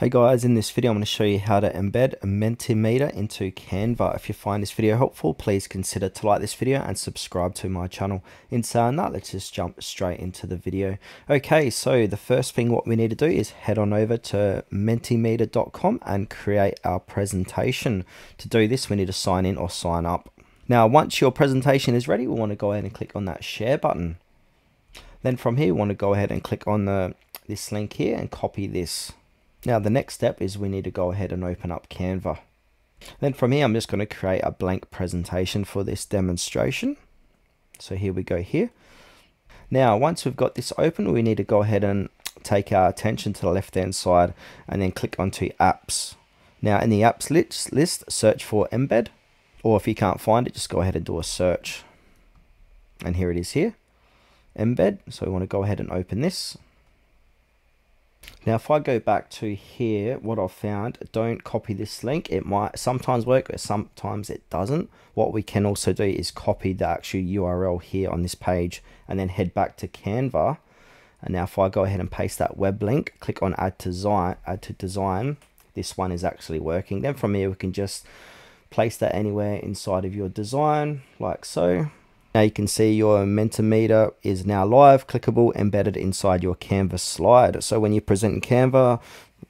Hey guys, in this video I'm going to show you how to embed a Mentimeter into Canva. If you find this video helpful, please consider to like this video and subscribe to my channel. In saying that, let's just jump straight into the video. Okay, so the first thing what we need to do is head on over to mentimeter.com and create our presentation. To do this, we need to sign in or sign up. Now, once your presentation is ready, we want to go ahead and click on that share button. Then from here, we want to go ahead and click on the this link here and copy this. Now the next step is we need to go ahead and open up Canva. Then from here I'm just going to create a blank presentation for this demonstration. So here we go here. Now once we've got this open we need to go ahead and take our attention to the left hand side and then click onto apps. Now in the apps list search for embed or if you can't find it just go ahead and do a search. And here it is here embed so we want to go ahead and open this now, if I go back to here, what I've found, don't copy this link. It might sometimes work, but sometimes it doesn't. What we can also do is copy the actual URL here on this page and then head back to Canva. And now if I go ahead and paste that web link, click on add to design, add to design, this one is actually working. Then from here, we can just place that anywhere inside of your design like so. Now you can see your Mentimeter is now live, clickable, embedded inside your Canva's slide. So when you present in Canva,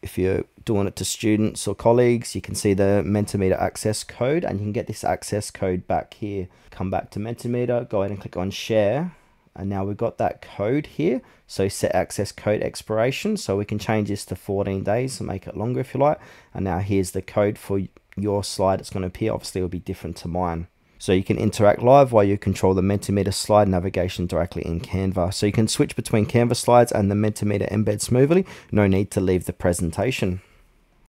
if you're doing it to students or colleagues, you can see the Mentimeter access code and you can get this access code back here. Come back to Mentimeter, go ahead and click on share. And now we've got that code here. So set access code expiration. So we can change this to 14 days and make it longer if you like. And now here's the code for your slide. It's going to appear. Obviously, it will be different to mine. So you can interact live while you control the Mentimeter slide navigation directly in Canva. So you can switch between Canva slides and the Mentimeter embed smoothly. No need to leave the presentation.